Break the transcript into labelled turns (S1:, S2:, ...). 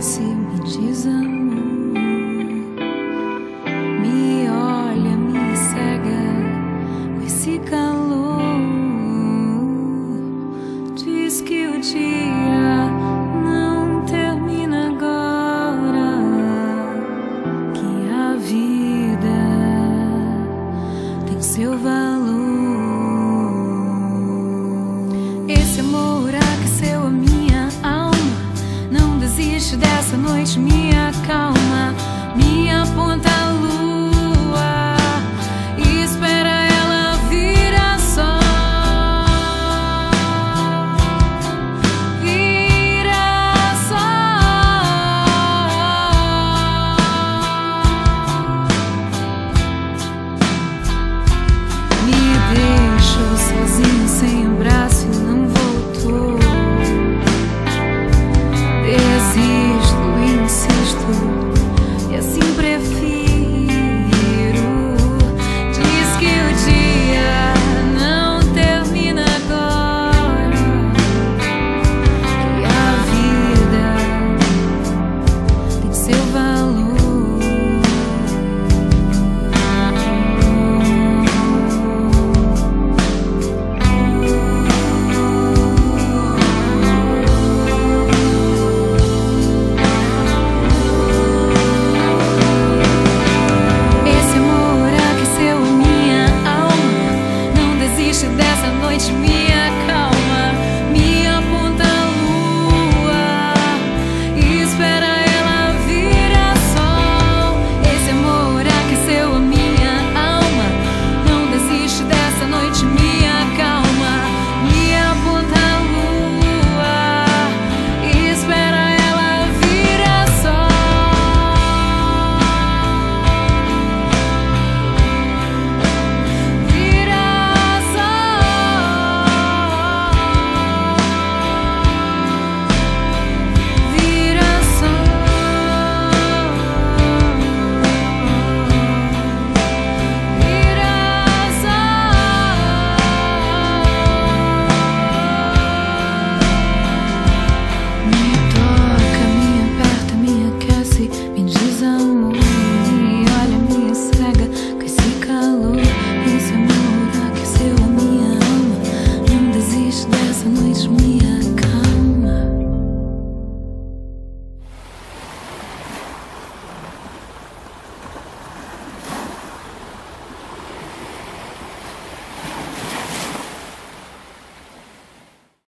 S1: se me desamou. dessa noite me acalma, me aponta.